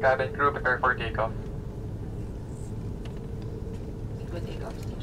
Cabin crew, prepare for takeoff. Good takeoff.